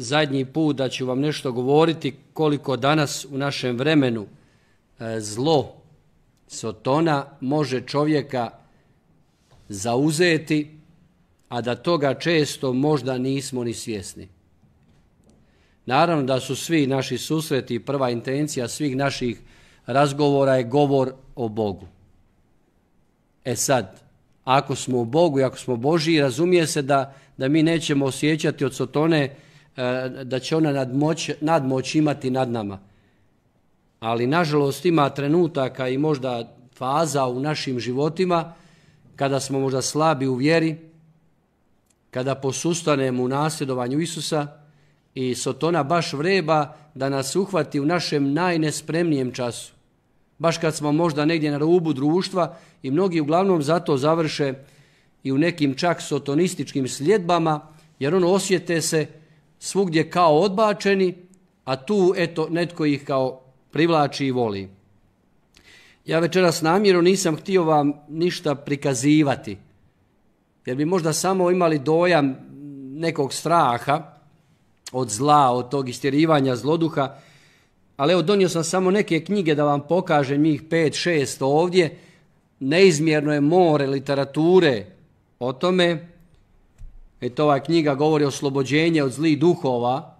zadnji put da ću vam nešto govoriti koliko danas u našem vremenu e, zlo Sotona može čovjeka zauzeti, a da toga često možda nismo ni svjesni. Naravno da su svi naši susreti, prva intencija svih naših razgovora je govor o Bogu. E sad, ako smo u Bogu i ako smo Boži, razumije se da, da mi nećemo osjećati od Sotone da će ona nadmoć, nadmoć imati nad nama. Ali nažalost ima trenutaka i možda faza u našim životima kada smo možda slabi u vjeri, kada posustanemo u nasljedovanju Isusa i Sotona baš vreba da nas uhvati u našem najnespremnijem času baš kad smo možda negdje na rubu društva i mnogi uglavnom zato završe i u nekim čak sotonističkim sljedbama, jer ono osjete se svugdje kao odbačeni, a tu eto netko ih kao privlači i voli. Ja večeras namjerno nisam htio vam ništa prikazivati, jer bi možda samo imali dojam nekog straha od zla, od tog istjerivanja zloduha, ali evo donio sam samo neke knjige da vam pokažem njih pet, šest ovdje. Neizmjerno je more literature o tome. Eto ova knjiga govori o oslobođenje od zlih duhova.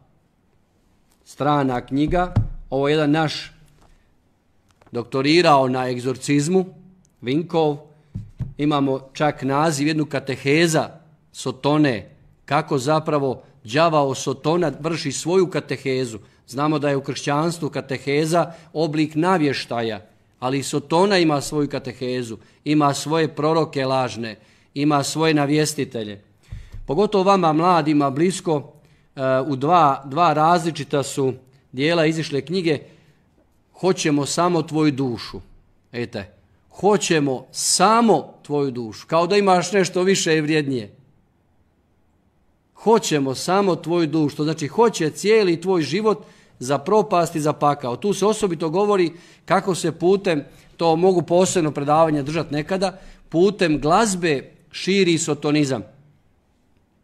Strana knjiga. Ovo je jedan naš doktorirao na egzorcizmu, Vinkov. Imamo čak naziv jednu kateheza Sotone, kako zapravo đavao Sotona vrši svoju katehezu. Znamo da je u kršćanstvu kateheza oblik navještaja, ali Sotona ima svoju katehezu, ima svoje proroke lažne, ima svoje navjestitelje. Pogotovo vama mladima blisko, e, u dva, dva različita su dijela izišle knjige, hoćemo samo tvoju dušu. Ete, hoćemo samo tvoju dušu, kao da imaš nešto više i vrijednije. Hoćemo samo tvoju dušu, to znači hoće cijeli tvoj život za propast i za pakao. Tu se osobito govori kako se putem, to mogu posebno predavanje držati nekada, putem glazbe širi sotonizam.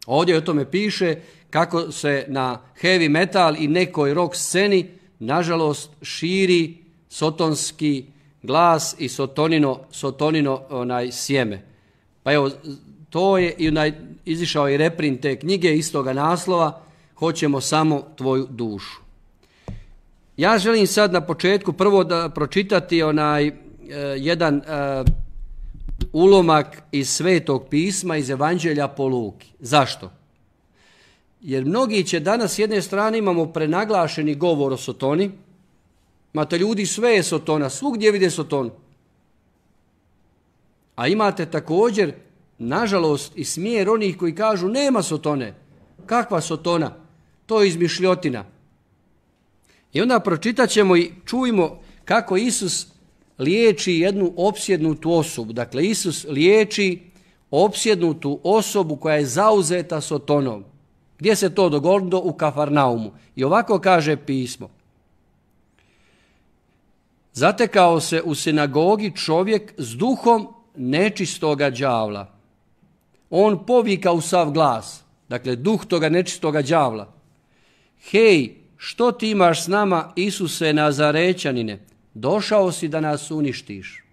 Ovdje o tome piše kako se na heavy metal i nekoj rock sceni nažalost širi sotonski glas i sotonino, sotonino onaj sjeme. Pa evo, to je i onaj, izišao i reprint te knjige istoga naslova, hoćemo samo tvoju dušu. Ja želim sad na početku prvo da pročitati onaj e, jedan e, ulomak iz Svetog pisma iz Evanđelja po Luki. Zašto? Jer mnogi će danas s jedne strane imamo prenaglašeni govor o Sotoni. Imate ljudi sve je Sotona, svugdje vide Sotonu. A imate također, nažalost, i smjer onih koji kažu nema Sotone. Kakva Sotona? To je izmišljotina. I onda pročitat ćemo i čujmo kako Isus liječi jednu opsjednutu osobu. Dakle, Isus liječi opsjednutu osobu koja je zauzeta sotonom. Gdje se to dogodilo? U Kafarnaumu. I ovako kaže pismo. Zatekao se u sinagogi čovjek s duhom nečistoga đavla. On povika u sav glas, dakle duh toga nečistoga đavla. Hej, što ti imaš s nama, Isuse Nazarećanine? Došao si da nas uništiš.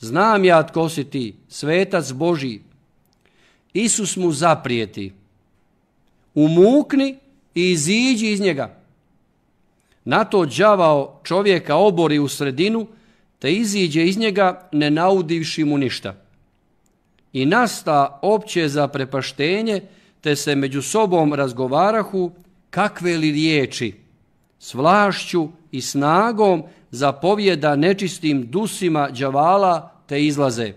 Znam ja tko si ti, svetac Boži. Isus mu zaprijeti. Umukni i iziđi iz njega. Na to đavao čovjeka obori u sredinu, te iziđe iz njega ne naudivši mu ništa. I nasta opće za prepaštenje, te se među sobom razgovarahu kakve li riječi s vlašću i snagom zapovjeda nečistim dusima đavala te izlaze.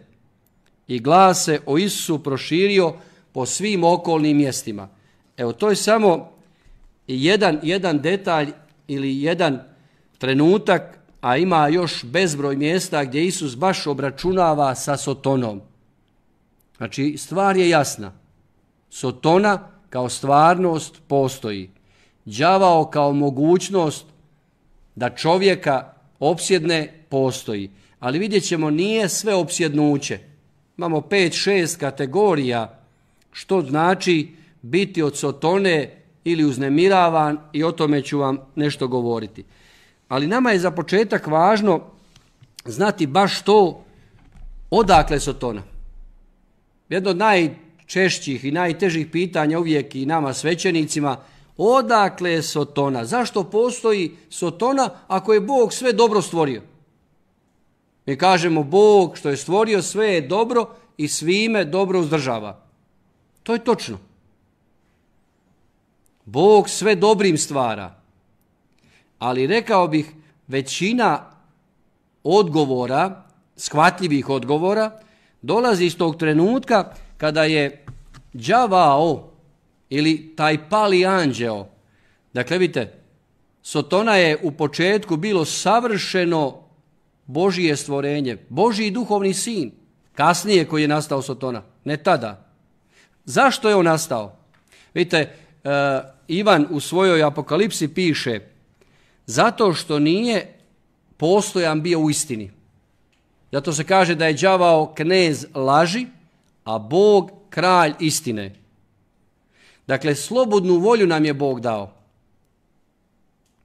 I glas se o Isusu proširio po svim okolnim mjestima. Evo, to je samo jedan, jedan detalj ili jedan trenutak, a ima još bezbroj mjesta gdje Isus baš obračunava sa Sotonom. Znači, stvar je jasna. Sotona kao stvarnost postoji đavao kao mogućnost da čovjeka opsjedne postoji. Ali vidjet ćemo nije sve opsjednuće. Imamo pet, šest kategorija što znači biti od Sotone ili uznemiravan i o tome ću vam nešto govoriti. Ali nama je za početak važno znati baš to odakle Sotona. Jedno od najčešćih i najtežih pitanja uvijek i nama svećenicima, odakle je Sotona? Zašto postoji Sotona ako je Bog sve dobro stvorio? Mi kažemo Bog što je stvorio sve je dobro i svime dobro uzdržava. To je točno. Bog sve dobrim stvara. Ali rekao bih većina odgovora, shvatljivih odgovora, dolazi iz tog trenutka kada je đavao ili taj pali anđeo. Dakle, vidite, Sotona je u početku bilo savršeno Božije stvorenje, Božiji duhovni sin, kasnije koji je nastao Sotona, ne tada. Zašto je on nastao? Vidite, e, Ivan u svojoj apokalipsi piše zato što nije postojan bio u istini. Zato se kaže da je đavao knez laži, a Bog kralj istine. Dakle, slobodnu volju nam je Bog dao.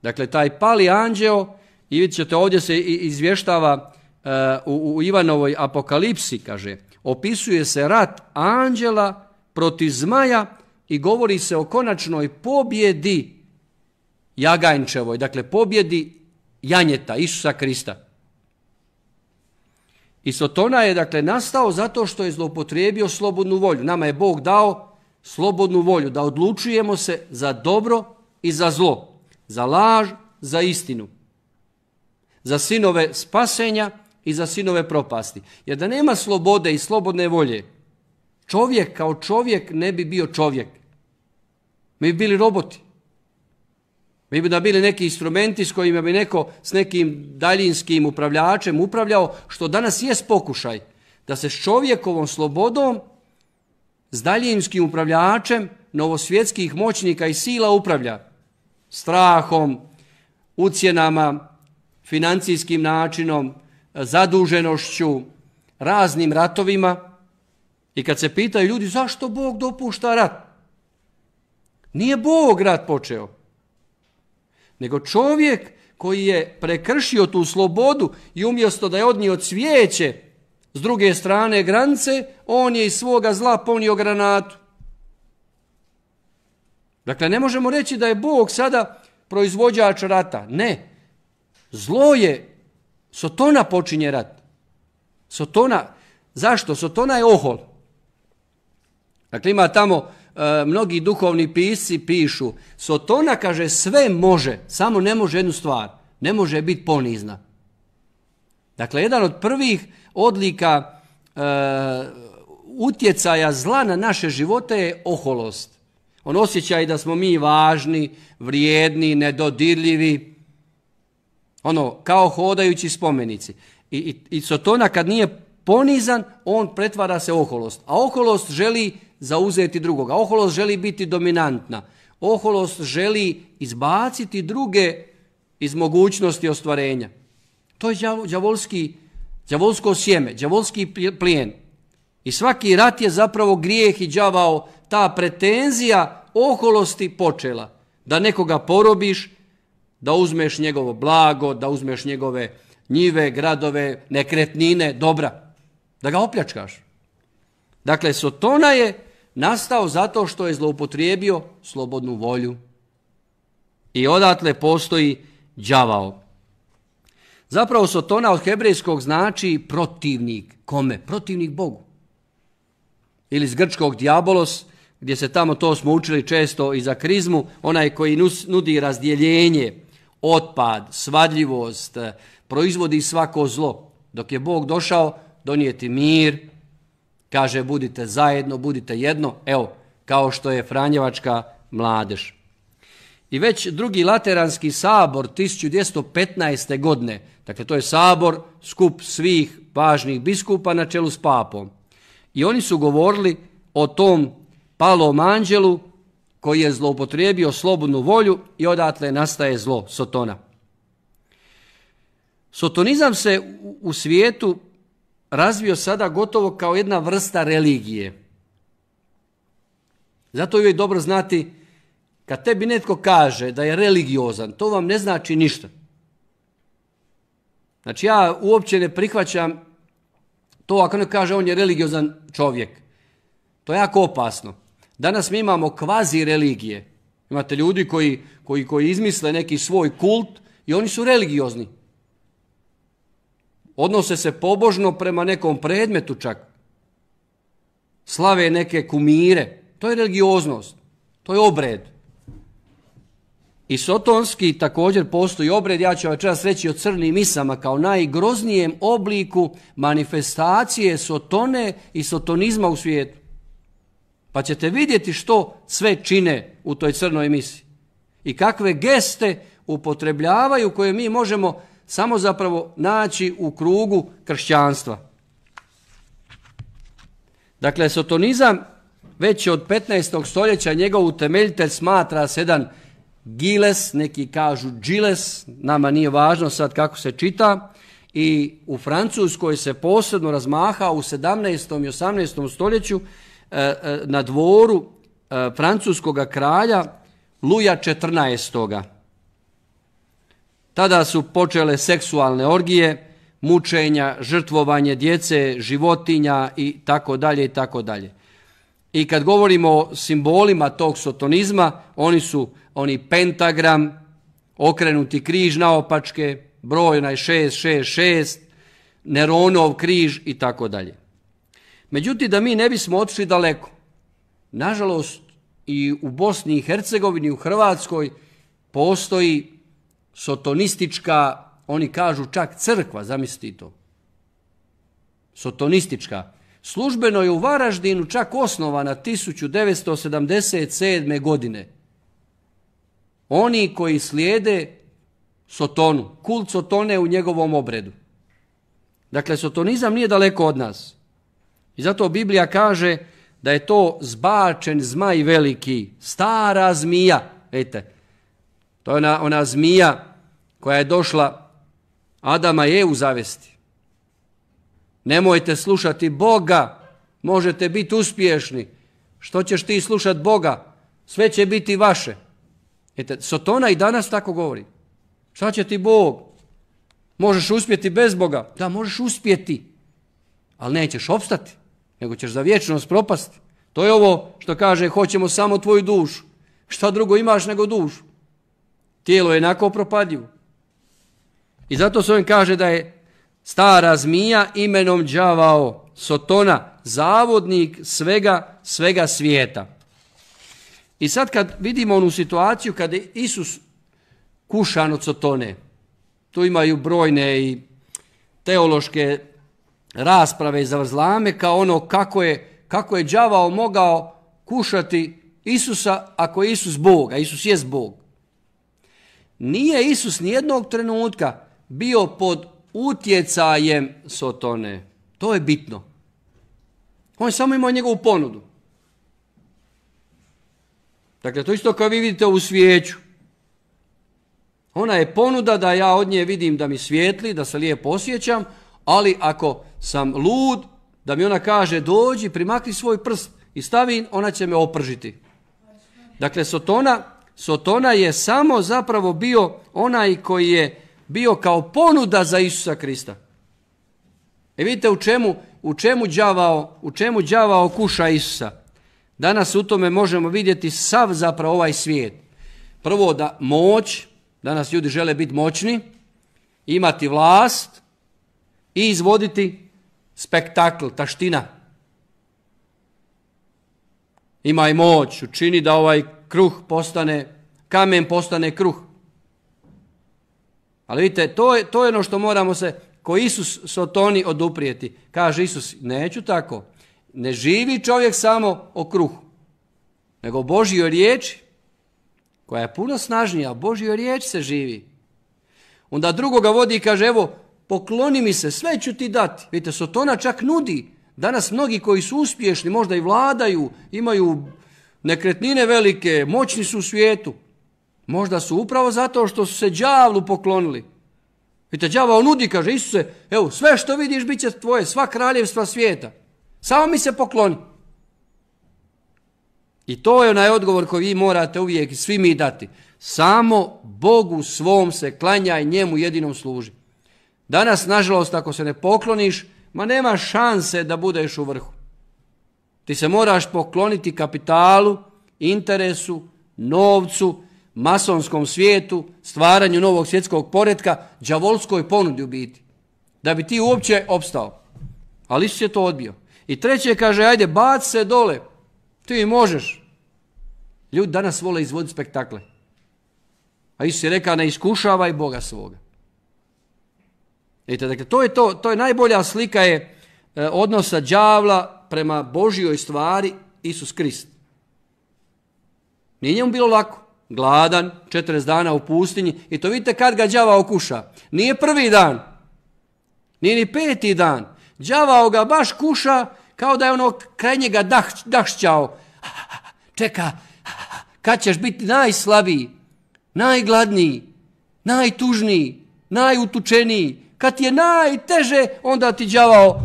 Dakle, taj pali anđeo, i vidjet ćete ovdje se izvještava e, u, Ivanovoj apokalipsi, kaže, opisuje se rat anđela protiv zmaja i govori se o konačnoj pobjedi Jagajnčevoj, dakle pobjedi Janjeta, Isusa Krista. I Sotona je dakle nastao zato što je zloupotrijebio slobodnu volju. Nama je Bog dao slobodnu volju da odlučujemo se za dobro i za zlo, za laž, za istinu, za sinove spasenja i za sinove propasti. Jer da nema slobode i slobodne volje, čovjek kao čovjek ne bi bio čovjek. Mi bi bili roboti. Mi bi da bili neki instrumenti s kojima bi neko s nekim daljinskim upravljačem upravljao, što danas je pokušaj da se s čovjekovom slobodom, s daljinskim upravljačem novosvjetskih moćnika i sila upravlja. Strahom, ucjenama, financijskim načinom, zaduženošću, raznim ratovima. I kad se pitaju ljudi zašto Bog dopušta rat? Nije Bog rat počeo nego čovjek koji je prekršio tu slobodu i umjesto da je odnio cvijeće s druge strane granice, on je iz svoga zla ponio granatu. Dakle, ne možemo reći da je Bog sada proizvođač rata. Ne. Zlo je, Sotona počinje rat. Sotona, zašto? Sotona je ohol. Dakle, ima tamo E, mnogi duhovni pisci pišu, Sotona kaže sve može, samo ne može jednu stvar, ne može biti ponizna. Dakle, jedan od prvih odlika e, utjecaja zla na naše živote je oholost. On osjeća i da smo mi važni, vrijedni, nedodirljivi, ono, kao hodajući spomenici. I, i, i Sotona kad nije ponizan, on pretvara se oholost. A oholost želi zauzeti drugoga. Oholost želi biti dominantna. Oholost želi izbaciti druge iz mogućnosti ostvarenja. To je đavolski, đavolsko sjeme, đavolski plijen. I svaki rat je zapravo grijeh i đavao ta pretenzija oholosti počela. Da nekoga porobiš, da uzmeš njegovo blago, da uzmeš njegove njive, gradove, nekretnine, dobra. Da ga opljačkaš. Dakle, Sotona je nastao zato što je zloupotrijebio slobodnu volju. I odatle postoji đavao. Zapravo Sotona od hebrejskog znači protivnik. Kome? Protivnik Bogu. Ili iz grčkog diabolos, gdje se tamo to smo učili često i za krizmu, onaj koji nudi razdjeljenje, otpad, svadljivost, proizvodi svako zlo. Dok je Bog došao donijeti mir, Kaže, budite zajedno, budite jedno, evo, kao što je Franjevačka mladež. I već drugi Lateranski sabor 1215. godine, dakle to je sabor, skup svih važnih biskupa na čelu s papom. I oni su govorili o tom palom anđelu koji je zloupotrijebio slobodnu volju i odatle nastaje zlo, Sotona. Sotonizam se u svijetu razvio sada gotovo kao jedna vrsta religije. Zato je dobro znati kad tebi netko kaže da je religiozan, to vam ne znači ništa. Znači ja uopće ne prihvaćam to ako ne kaže on je religiozan čovjek. To je jako opasno. Danas mi imamo kvazi religije. Imate ljudi koji, koji, koji izmisle neki svoj kult i oni su religiozni. Odnose se pobožno prema nekom predmetu čak. Slave neke kumire. To je religioznost. To je obred. I sotonski također postoji obred, ja ću večeras reći o crnim misama kao najgroznijem obliku manifestacije sotone i sotonizma u svijetu. Pa ćete vidjeti što sve čine u toj crnoj misi. I kakve geste upotrebljavaju koje mi možemo samo zapravo naći u krugu kršćanstva. Dakle, sotonizam već od 15. stoljeća njegov utemeljitelj smatra se jedan Giles, neki kažu Giles, nama nije važno sad kako se čita, i u Francuskoj se posebno razmaha u 17. i 18. stoljeću e, e, na dvoru e, francuskog kralja Luja XIV. Tada su počele seksualne orgije, mučenja, žrtvovanje djece, životinja i tako dalje i tako dalje. I kad govorimo o simbolima tog sotonizma, oni su oni pentagram, okrenuti križ naopačke, broj onaj 666, Neronov križ i tako dalje. Međutim, da mi ne bismo otišli daleko, nažalost i u Bosni i Hercegovini, u Hrvatskoj, postoji sotonistička, oni kažu čak crkva, zamislite to. Sotonistička. Službeno je u Varaždinu čak osnovana 1977. godine oni koji slijede Sotonu, kult Sotone u njegovom obredu. Dakle, sotonizam nije daleko od nas. I zato Biblija kaže da je to zbačen zmaj veliki, stara zmija. Vidite, to je ona, ona zmija koja je došla Adama i Evu zavesti. Nemojte slušati Boga, možete biti uspješni. Što ćeš ti slušati Boga? Sve će biti vaše. Ete, Sotona i danas tako govori. Šta će ti Bog? Možeš uspjeti bez Boga? Da, možeš uspjeti. Ali nećeš opstati, nego ćeš za vječnost propasti. To je ovo što kaže, hoćemo samo tvoju dušu. Šta drugo imaš nego dušu? Tijelo je jednako propadljivo. I zato se ovim kaže da je stara zmija imenom đavao Sotona, zavodnik svega, svega svijeta. I sad kad vidimo onu situaciju kada je Isus kušan od Sotone, tu imaju brojne i teološke rasprave i zavrzlame kao ono kako je, kako je đavao mogao kušati Isusa ako je Isus Bog, a Isus jest Bog. Nije Isus nijednog trenutka bio pod utjecajem Sotone. To je bitno. On je samo imao njegovu ponudu. Dakle, to isto kao vi vidite u svijeću. Ona je ponuda da ja od nje vidim da mi svijetli, da se lijepo osjećam, ali ako sam lud, da mi ona kaže dođi, primakni svoj prst i stavi, ona će me opržiti. Dakle, Sotona, Sotona je samo zapravo bio onaj koji je bio kao ponuda za Isusa Krista. E vidite u čemu, u čemu đavao, u čemu đavao kuša Isusa. Danas u tome možemo vidjeti sav zapravo ovaj svijet. Prvo da moć, danas ljudi žele biti moćni, imati vlast i izvoditi spektakl, taština. Ima i moć, učini da ovaj kruh postane, kamen postane kruh. Ali vidite, to je, to je ono što moramo se, ko Isus Sotoni oduprijeti. Kaže Isus, neću tako. Ne živi čovjek samo o kruhu, nego o Božjoj riječi, koja je puno snažnija, Božjoj riječi se živi. Onda drugoga vodi i kaže, evo, pokloni mi se, sve ću ti dati. Vidite, Sotona čak nudi. Danas mnogi koji su uspješni, možda i vladaju, imaju nekretnine velike, moćni su u svijetu. Možda su upravo zato što su se đavlu poklonili. Vidite, đavao nudi, kaže Isuse, evo, sve što vidiš bit će tvoje, sva kraljevstva svijeta. Samo mi se pokloni. I to je onaj odgovor koji vi morate uvijek svi mi dati. Samo Bogu svom se klanja i njemu jedinom služi. Danas, nažalost, ako se ne pokloniš, ma nema šanse da budeš u vrhu. Ti se moraš pokloniti kapitalu, interesu, novcu, masonskom svijetu, stvaranju novog svjetskog poretka, đavolskoj ponudi u biti. Da bi ti uopće opstao. Ali Isus je to odbio. I treće kaže, ajde, bac se dole. Ti možeš. Ljudi danas vole izvoditi spektakle. A Isus je rekao, ne iskušavaj Boga svoga. Vidite, dakle, to je to, to je najbolja slika je e, odnosa đavla prema Božjoj stvari Isus Krist. Nije njemu bilo lako. Gladan, 40 dana u pustinji i to vidite kad ga đava okuša. Nije prvi dan, nije ni peti dan. Đavao ga baš kuša kao da je ono kraj njega dah, dahšćao. Čeka, kad ćeš biti najslabiji, najgladniji, najtužniji, najutučeniji, kad ti je najteže, onda ti đavao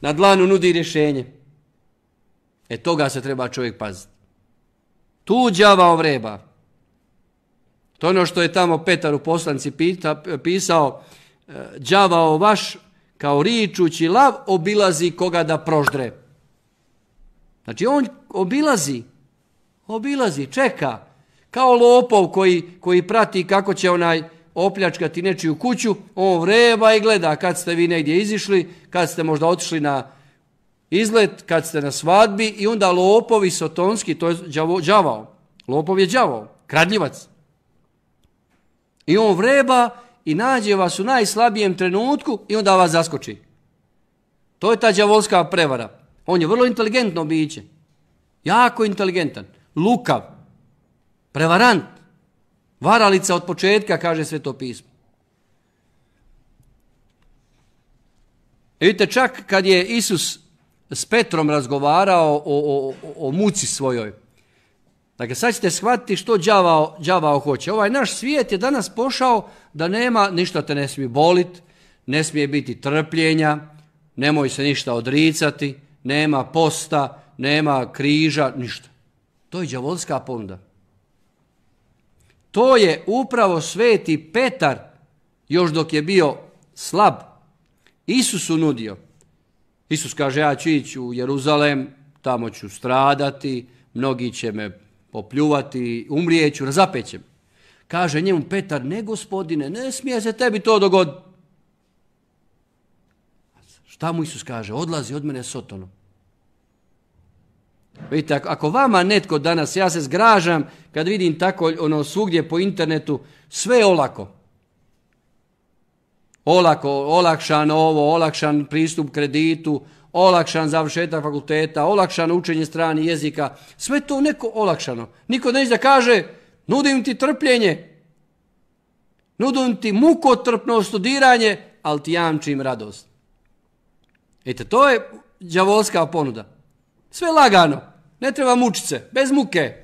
na dlanu nudi rješenje. E toga se treba čovjek paziti. Tu đavao vreba. To ono što je tamo Petar u poslanci pita, pisao, e, đavao vaš kao ričući lav obilazi koga da proždre. Znači on obilazi, obilazi, čeka, kao lopov koji, koji prati kako će onaj opljačkati nečiju kuću, on vreba i gleda kad ste vi negdje izišli, kad ste možda otišli na izlet, kad ste na svadbi i onda lopovi sotonski, to je đavao. Lopov je đavao, kradljivac. I on vreba i nađe vas u najslabijem trenutku i onda vas zaskoči. To je ta đavolska prevara. On je vrlo inteligentno biće. Jako inteligentan. Lukav. Prevarant. Varalica od početka, kaže sve to pismo. Vidite, čak kad je Isus s Petrom razgovarao o, o, o muci svojoj, Dakle, sad ćete shvatiti što đavao, đavao hoće. Ovaj naš svijet je danas pošao da nema, ništa te ne smije bolit, ne smije biti trpljenja, nemoj se ništa odricati, nema posta, nema križa, ništa. To je đavolska ponuda. To je upravo sveti Petar, još dok je bio slab, Isusu nudio. Isus kaže, ja ću ići u Jeruzalem, tamo ću stradati, mnogi će me popljuvati, umrijeću, razapećem. Kaže njemu Petar, ne gospodine, ne smije se tebi to dogoditi. Šta mu Isus kaže? Odlazi od mene sotono. Vidite, ako vama netko danas, ja se zgražam kad vidim tako ono svugdje po internetu, sve je olako. Olako, olakšan ovo, olakšan pristup kreditu, olakšan završetak fakulteta, olakšano učenje strani jezika, sve to neko olakšano. Niko neće da kaže, nudim ti trpljenje, nudim ti mukotrpno studiranje, ali ti jamčim radost. Vidite, to je đavolska ponuda. Sve lagano, ne treba mučice, bez muke.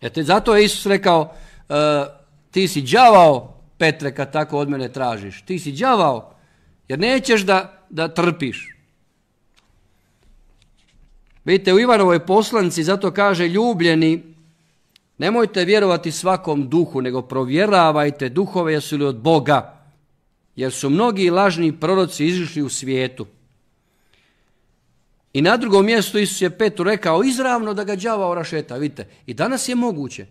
Eto, zato je Isus rekao, e, ti si đavao, Petre, kad tako od mene tražiš. Ti si đavao, jer nećeš da da trpiš. Vidite, u Ivanovoj poslanci zato kaže ljubljeni, nemojte vjerovati svakom duhu, nego provjeravajte duhove jesu li od Boga, jer su mnogi lažni proroci izišli u svijetu. I na drugom mjestu Isus je Petru rekao izravno da ga đava rašeta. Vidite, i danas je moguće.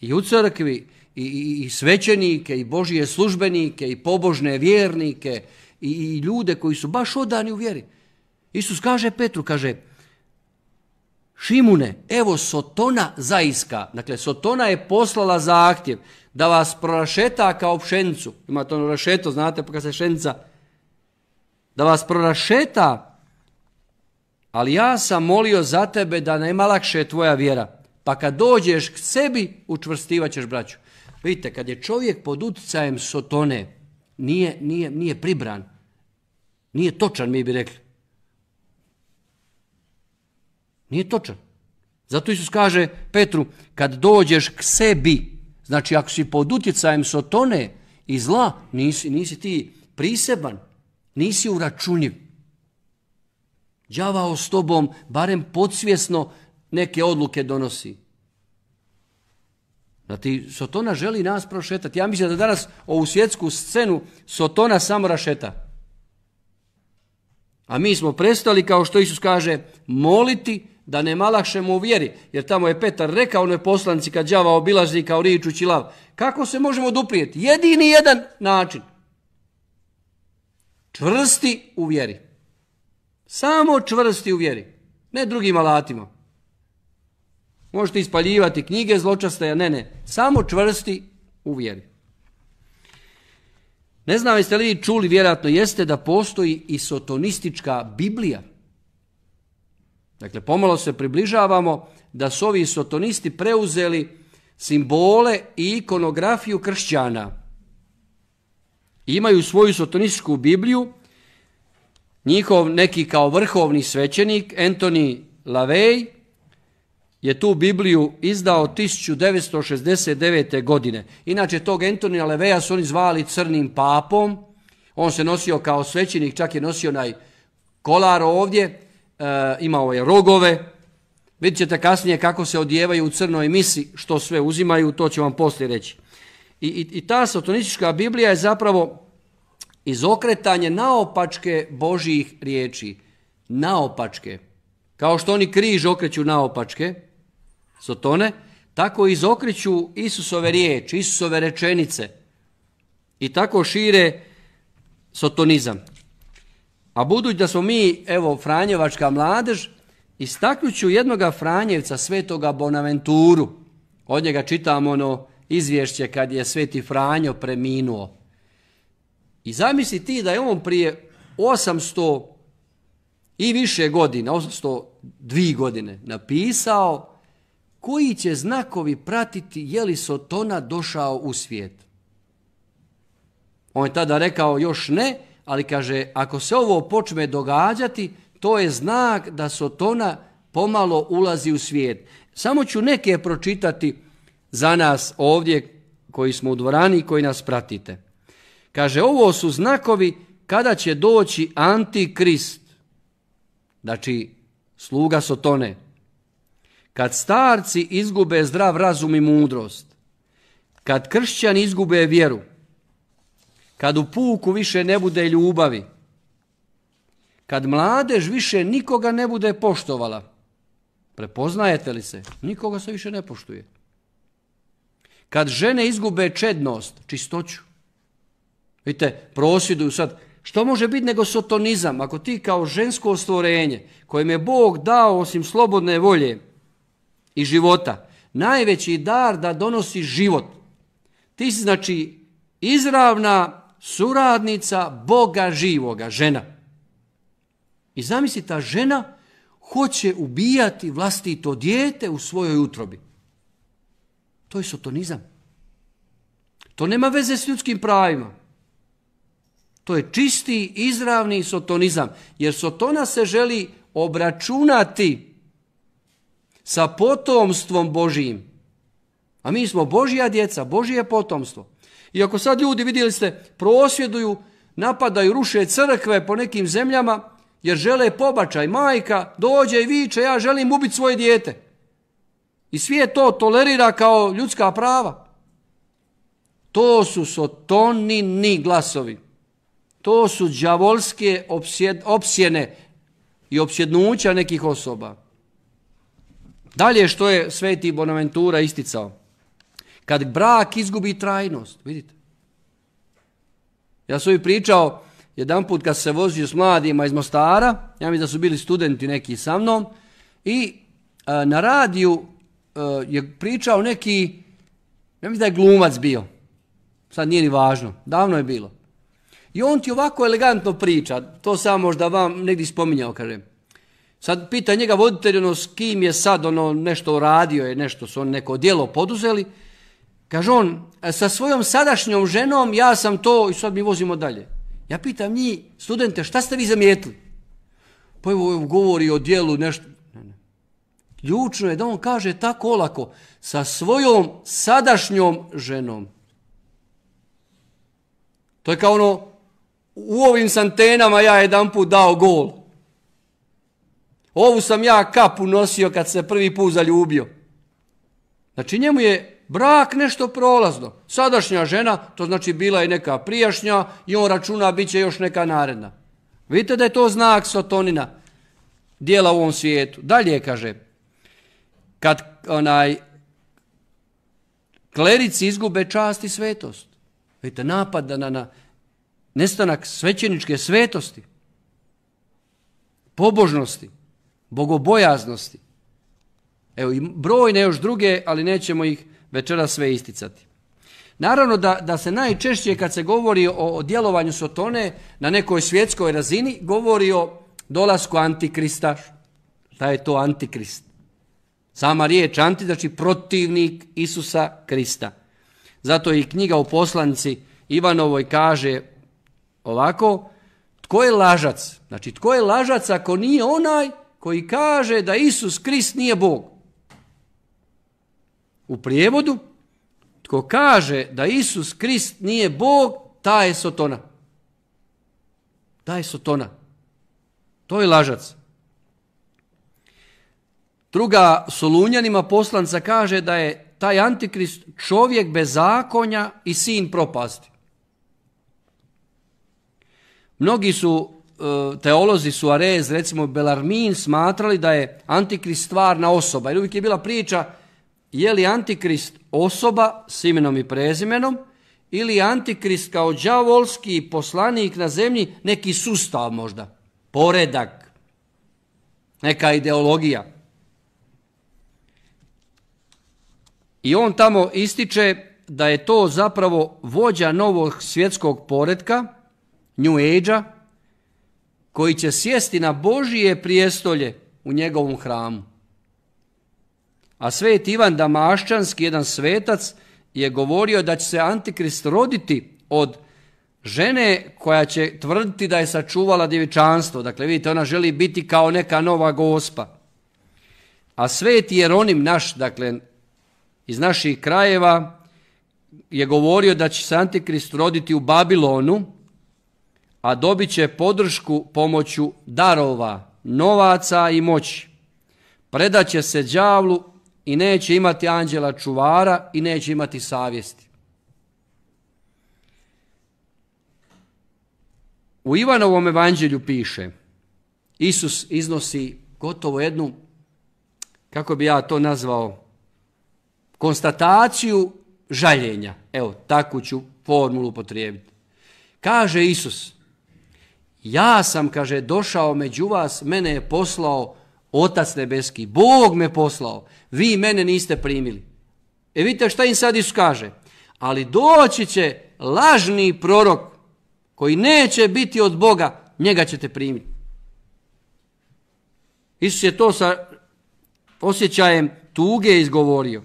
I u crkvi, i, i, i svećenike, i božije službenike, i pobožne vjernike, i, ljude koji su baš odani u vjeri. Isus kaže Petru, kaže, Šimune, evo Sotona zaiska. Dakle, Sotona je poslala zahtjev da vas prorašeta kao pšenicu. Imate ono rašeto, znate, pa se šenica. Da vas prorašeta, ali ja sam molio za tebe da nema lakše tvoja vjera. Pa kad dođeš k sebi, učvrstivat ćeš braću. Vidite, kad je čovjek pod utjecajem Sotone, nije, nije, nije pribran. Nije točan, mi bi rekli. Nije točan. Zato Isus kaže Petru, kad dođeš k sebi, znači ako si pod utjecajem sotone i zla, nisi, nisi ti priseban, nisi uračunjiv. Đavao s tobom, barem podsvjesno, neke odluke donosi. Znači, Sotona želi nas prošetati. Ja mislim da danas ovu svjetsku scenu Sotona samo rašeta. A mi smo prestali, kao što Isus kaže, moliti da ne malakšemo u vjeri. Jer tamo je Petar rekao onoj poslanici kad đava obilazi kao ričući lav. Kako se možemo duprijeti? Jedini jedan način. Čvrsti u vjeri. Samo čvrsti u vjeri. Ne drugim alatima. Možete ispaljivati knjige zločaste, ne, ne. Samo čvrsti u vjeri. Ne znam jeste li čuli, vjerojatno jeste da postoji i sotonistička Biblija. Dakle, pomalo se približavamo da su ovi sotonisti preuzeli simbole i ikonografiju kršćana. Imaju svoju sotonističku Bibliju, njihov neki kao vrhovni svećenik, Anthony Lavey, je tu Bibliju izdao 1969. godine. Inače, tog Antonija Leveja su oni zvali crnim papom. On se nosio kao svećenik, čak je nosio onaj kolar ovdje, e, imao je rogove. Vidjet ćete kasnije kako se odjevaju u crnoj misi, što sve uzimaju, to ću vam poslije reći. I, i, i ta satanistička Biblija je zapravo izokretanje naopačke Božijih riječi. Naopačke. Kao što oni križ okreću naopačke, Sotone, tako izokreću Isusove riječi, Isusove rečenice i tako šire sotonizam. A budući da smo mi, evo, Franjevačka mladež, istaknut ću jednoga Franjevca, svetoga Bonaventuru. Od njega čitamo ono izvješće kad je sveti Franjo preminuo. I zamisli ti da je on prije 800 i više godina, 802 godine, napisao koji će znakovi pratiti je li Sotona došao u svijet. On je tada rekao još ne, ali kaže ako se ovo počne događati, to je znak da Sotona pomalo ulazi u svijet. Samo ću neke pročitati za nas ovdje koji smo u dvorani i koji nas pratite. Kaže, ovo su znakovi kada će doći antikrist, znači sluga Sotone, kad starci izgube zdrav razum i mudrost, kad kršćani izgube vjeru, kad u puku više ne bude ljubavi, kad mladež više nikoga ne bude poštovala, prepoznajete li se? Nikoga se više ne poštuje. Kad žene izgube čednost, čistoću, vidite, prosvjeduju sad, što može biti nego sotonizam, ako ti kao žensko stvorenje, kojem je Bog dao osim slobodne volje, i života. Najveći dar da donosi život. Ti si znači izravna suradnica Boga živoga, žena. I zamisli ta žena hoće ubijati vlastito dijete u svojoj utrobi. To je sotonizam. To nema veze s ljudskim pravima. To je čisti, izravni sotonizam. Jer sotona se želi obračunati sa potomstvom Božijim. A mi smo Božija djeca, Božije potomstvo. I ako sad ljudi vidjeli ste prosvjeduju, napadaju, ruše crkve po nekim zemljama jer žele pobačaj, majka dođe i viče ja želim ubiti svoje dijete. I svijet to tolerira kao ljudska prava. To su sotonini glasovi. To su đavolske opsjene i opsjednuća nekih osoba. Dalje što je sveti Bonaventura isticao. Kad brak izgubi trajnost, vidite. Ja sam i pričao jedan put kad se vozio s mladima iz Mostara, ja mi da su bili studenti neki sa mnom, i e, na radiju e, je pričao neki, ja mislim da je glumac bio, sad nije ni važno, davno je bilo. I on ti ovako elegantno priča, to sam možda vam negdje spominjao, kažem. Sad pita njega voditelj ono s kim je sad ono nešto radio je, nešto su on neko djelo poduzeli. Kaže on, e, sa svojom sadašnjom ženom ja sam to i sad mi vozimo dalje. Ja pitam njih, studente, šta ste vi zamijetili? Pa evo govori o dijelu nešto. Ključno je da on kaže tako olako, sa svojom sadašnjom ženom. To je kao ono, u ovim santenama ja jedan put dao gol. Ovu sam ja kapu nosio kad se prvi put zaljubio. Znači njemu je brak nešto prolazno. Sadašnja žena, to znači bila je neka prijašnja i on računa bit će još neka naredna. Vidite da je to znak sotonina dijela u ovom svijetu. Dalje kaže, kad onaj klerici izgube čast i svetost. Vidite, napad na, na nestanak svećeničke svetosti, pobožnosti, bogobojaznosti. Evo i brojne još druge, ali nećemo ih večera sve isticati. Naravno da, da se najčešće kad se govori o, o djelovanju Sotone na nekoj svjetskoj razini, govori o dolasku Antikrista. Šta je to Antikrist? Sama riječ anti znači protivnik Isusa Krista. Zato i knjiga u poslanici Ivanovoj kaže ovako, tko je lažac? Znači, tko je lažac ako nije onaj koji kaže da Isus Krist nije Bog? U prijevodu, tko kaže da Isus Krist nije Bog, ta je sotona. Ta je sotona. To je lažac. Druga Solunjanima poslanca kaže da je taj antikrist čovjek bez zakonja i sin propasti. Mnogi su teolozi Suarez, recimo Belarmin, smatrali da je antikrist stvarna osoba. Jer uvijek je bila priča je li antikrist osoba s imenom i prezimenom ili antikrist kao đavolski poslanik na zemlji neki sustav možda, poredak, neka ideologija. I on tamo ističe da je to zapravo vođa novog svjetskog poredka, New age koji će sjesti na Božije prijestolje u njegovom hramu. A svet Ivan Damaščanski, jedan svetac, je govorio da će se Antikrist roditi od žene koja će tvrditi da je sačuvala djevičanstvo. Dakle, vidite, ona želi biti kao neka nova gospa. A svet Jeronim naš, dakle, iz naših krajeva, je govorio da će se Antikrist roditi u Babilonu, a dobit će podršku pomoću darova, novaca i moći. Predaće se đavlu i neće imati anđela čuvara i neće imati savjesti. U Ivanovom evanđelju piše, Isus iznosi gotovo jednu, kako bi ja to nazvao, konstataciju žaljenja. Evo, takvu ću formulu potrijebiti. Kaže Isus, ja sam, kaže, došao među vas, mene je poslao Otac nebeski, Bog me poslao, vi mene niste primili. E vidite šta im sad Isus kaže. Ali doći će lažni prorok koji neće biti od Boga, njega ćete primiti. Isus je to sa osjećajem tuge izgovorio.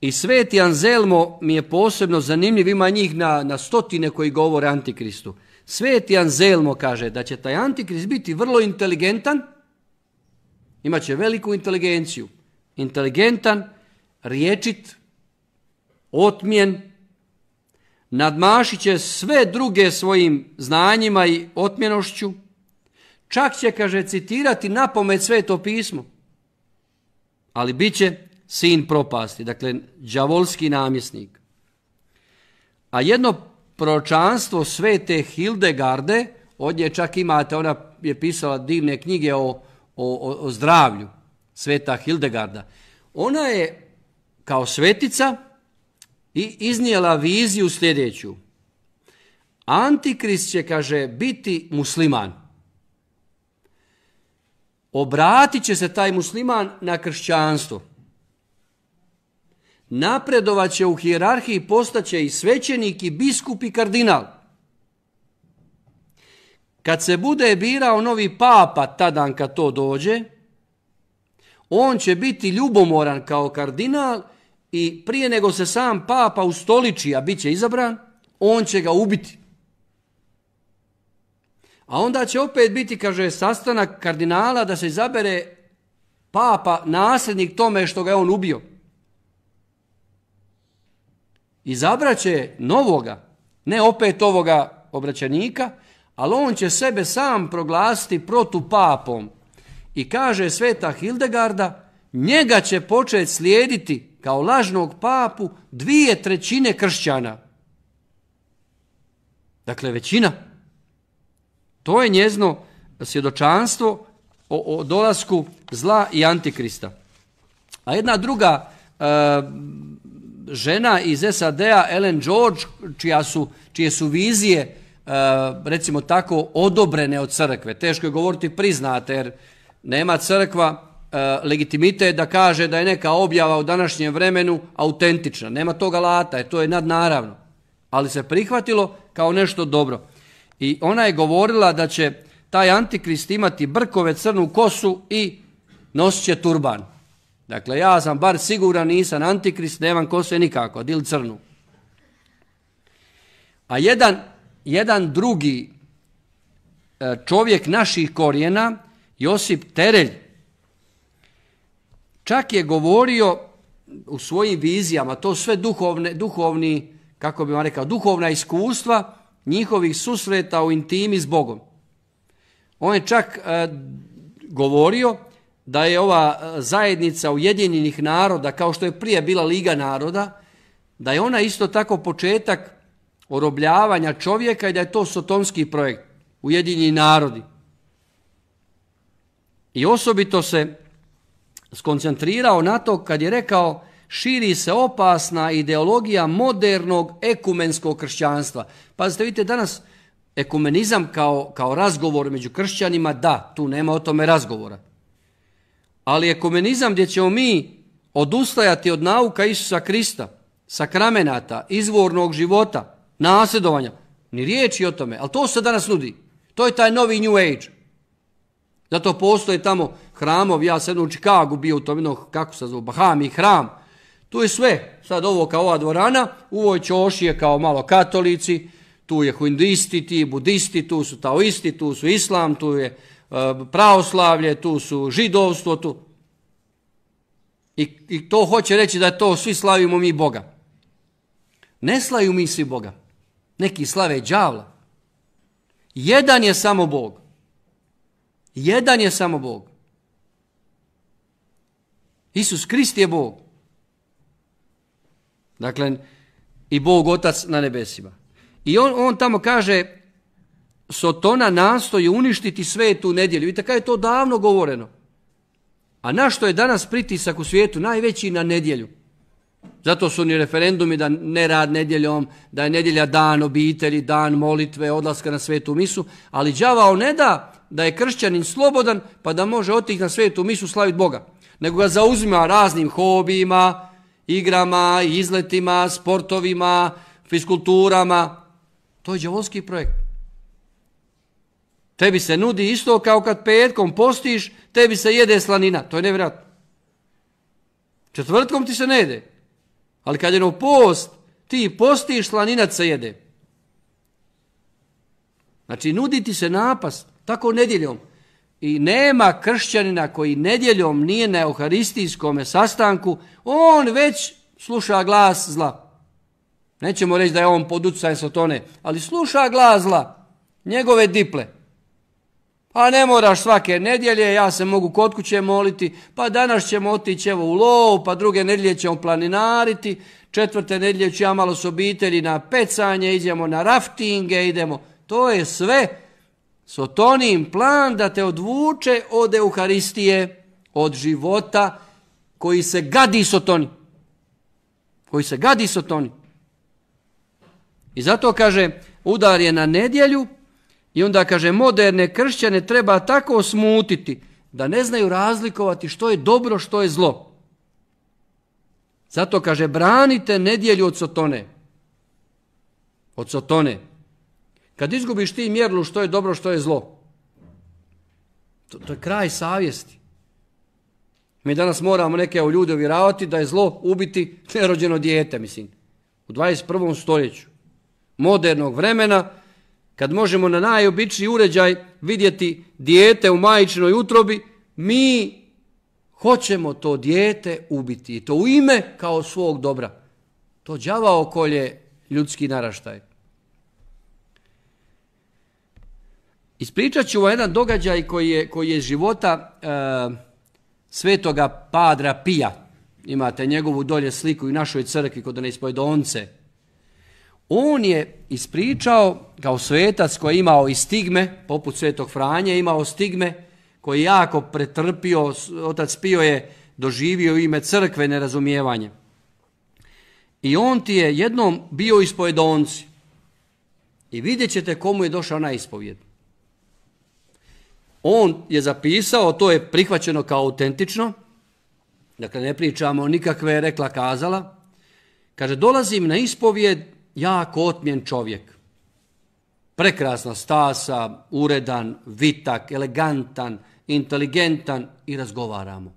I sveti Anzelmo mi je posebno zanimljiv, ima njih na, na stotine koji govore Antikristu. Sveti Anzelmo kaže da će taj Antikrist biti vrlo inteligentan, imat će veliku inteligenciju. Inteligentan, riječit, otmjen, nadmašit će sve druge svojim znanjima i otmjenošću, čak će, kaže, citirati na pamet sveto pismo, ali bit će sin propasti, dakle, đavolski namjesnik. A jedno proročanstvo svete Hildegarde, od nje čak imate, ona je pisala divne knjige o, o, o zdravlju, sveta Hildegarda. Ona je kao svetica i iznijela viziju sljedeću. Antikrist će, kaže, biti musliman. Obratit će se taj musliman na kršćanstvo napredovat će u hijerarhiji, postaće i svećenik i biskup i kardinal. Kad se bude birao novi papa, tadan kad to dođe, on će biti ljubomoran kao kardinal i prije nego se sam papa ustoliči, a bit će izabran, on će ga ubiti. A onda će opet biti, kaže, sastanak kardinala da se izabere papa, nasljednik tome što ga je on ubio izabraće novoga, ne opet ovoga obraćanika, ali on će sebe sam proglasiti protupapom. I kaže sveta Hildegarda, njega će početi slijediti kao lažnog papu dvije trećine kršćana. Dakle, većina. To je njezno svjedočanstvo o, o dolasku zla i antikrista. A jedna druga e, žena iz SAD-a, Ellen George, čija su, čije su vizije, e, recimo tako, odobrene od crkve. Teško je govoriti priznate, jer nema crkva e, legitimitet da kaže da je neka objava u današnjem vremenu autentična. Nema toga lata, to je nadnaravno. Ali se prihvatilo kao nešto dobro. I ona je govorila da će taj antikrist imati brkove, crnu kosu i nosit će turban. Dakle, ja sam bar siguran, nisam antikrist, nemam kose nikako, dil crnu. A jedan, jedan drugi e, čovjek naših korijena, Josip Terelj, čak je govorio u svojim vizijama, to sve duhovne, duhovni, kako bi vam rekao, duhovna iskustva njihovih susreta u intimi s Bogom. On je čak e, govorio da je ova e, zajednica Ujedinjenih naroda, kao što je prije bila Liga naroda, da je ona isto tako početak orobljavanja čovjeka i da je to sotonski projekt, Ujedinjeni narodi. I osobito se skoncentrirao na to kad je rekao širi se opasna ideologija modernog ekumenskog kršćanstva. Pazite, vidite, danas ekumenizam kao, kao razgovor među kršćanima, da, tu nema o tome razgovora. Ali ekumenizam gdje ćemo mi odustajati od nauka Isusa Krista, sakramenata, izvornog života, nasljedovanja, ni riječi o tome, ali to se danas nudi. To je taj novi New Age. Zato postoje tamo hramov, ja sam u Čikagu bio u tom jednom, kako se zove, Bahami hram. Tu je sve, sad ovo kao ova dvorana, u ovoj čoši je kao malo katolici, tu je hinduisti, ti budisti, tu su taoisti, tu su islam, tu je pravoslavlje, tu su židovstvo, tu. I, I to hoće reći da to svi slavimo mi Boga. Ne slavimo mi svi Boga. Neki slave đavla. Jedan je samo Bog. Jedan je samo Bog. Isus Krist je Bog. Dakle, i Bog Otac na nebesima. I on, on tamo kaže, Sotona nastoji uništiti svetu nedjelju. Vidite, je to davno govoreno. A na što je danas pritisak u svijetu? Najveći na nedjelju. Zato su ni referendumi da ne rad nedjeljom, da je nedjelja dan obitelji, dan molitve, odlaska na svetu misu, ali đavao ne da da je kršćanin slobodan pa da može otići na svetu misu slaviti Boga, nego ga zauzima raznim hobijima, igrama, izletima, sportovima, fiskulturama. To je džavolski projekt. Tebi se nudi isto kao kad petkom postiš, tebi se jede slanina. To je nevjerojatno. Četvrtkom ti se ne jede. Ali kad je no post, ti postiš, slaninac se jede. Znači, nudi ti se napast, tako nedjeljom. I nema kršćanina koji nedjeljom nije na euharistijskom sastanku, on već sluša glas zla. Nećemo reći da je on pod utjecajem Sotone, ali sluša glas zla, njegove diple. Pa ne moraš svake nedjelje, ja se mogu kod kuće moliti, pa danas ćemo otići evo u lov, pa druge nedjelje ćemo planinariti, četvrte nedjelje ću ja malo s obitelji na pecanje, idemo na raftinge, idemo. To je sve Sotonim plan da te odvuče od Euharistije, od života koji se gadi Sotoni. Koji se gadi Sotoni. I zato kaže, udar je na nedjelju i onda kaže, moderne kršćane treba tako smutiti da ne znaju razlikovati što je dobro, što je zlo. Zato kaže, branite nedjelju od Sotone. Od Sotone. Kad izgubiš ti mjerlu što je dobro, što je zlo. To, to je kraj savjesti. Mi danas moramo neke u ljude uvjeravati da je zlo ubiti nerođeno dijete, mislim. U 21. stoljeću. Modernog vremena, kad možemo na najobičniji uređaj vidjeti dijete u majičnoj utrobi, mi hoćemo to dijete ubiti. I to u ime kao svog dobra. To đava okolje ljudski naraštaj. Ispričat ću vam jedan događaj koji je, koji je života e, svetoga Padra Pija. Imate njegovu dolje sliku i našoj crkvi kod one ispovedonce. On je ispričao kao svetac koji je imao i stigme, poput svetog Franje, imao stigme, koji je jako pretrpio, otac Pio je doživio ime crkve nerazumijevanje. I on ti je jednom bio ispovedonci. I vidjet ćete komu je došao na ispovjed. On je zapisao, to je prihvaćeno kao autentično, dakle ne pričamo nikakve rekla kazala, kaže dolazim na ispovjed jako otmjen čovjek. Prekrasna stasa, uredan, vitak, elegantan, inteligentan i razgovaramo.